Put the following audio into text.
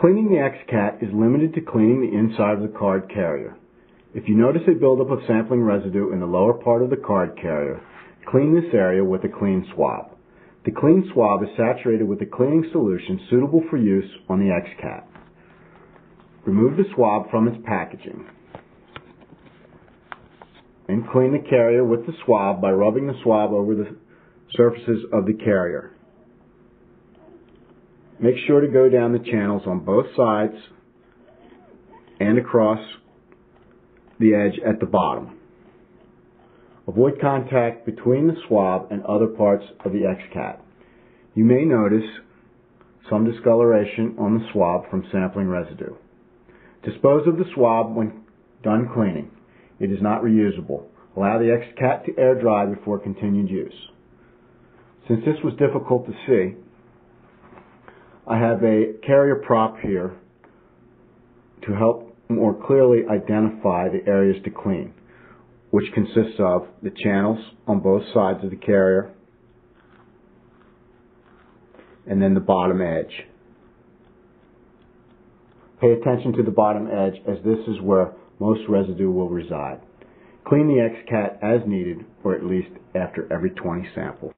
Cleaning the XCAT is limited to cleaning the inside of the card carrier. If you notice a buildup of sampling residue in the lower part of the card carrier, clean this area with a clean swab. The clean swab is saturated with a cleaning solution suitable for use on the XCAT. Remove the swab from its packaging and clean the carrier with the swab by rubbing the swab over the surfaces of the carrier. Make sure to go down the channels on both sides and across the edge at the bottom. Avoid contact between the swab and other parts of the XCAT. You may notice some discoloration on the swab from sampling residue. Dispose of the swab when done cleaning. It is not reusable. Allow the XCAT to air dry before continued use. Since this was difficult to see, I have a carrier prop here to help more clearly identify the areas to clean, which consists of the channels on both sides of the carrier and then the bottom edge. Pay attention to the bottom edge as this is where most residue will reside. Clean the XCAT as needed or at least after every 20 samples.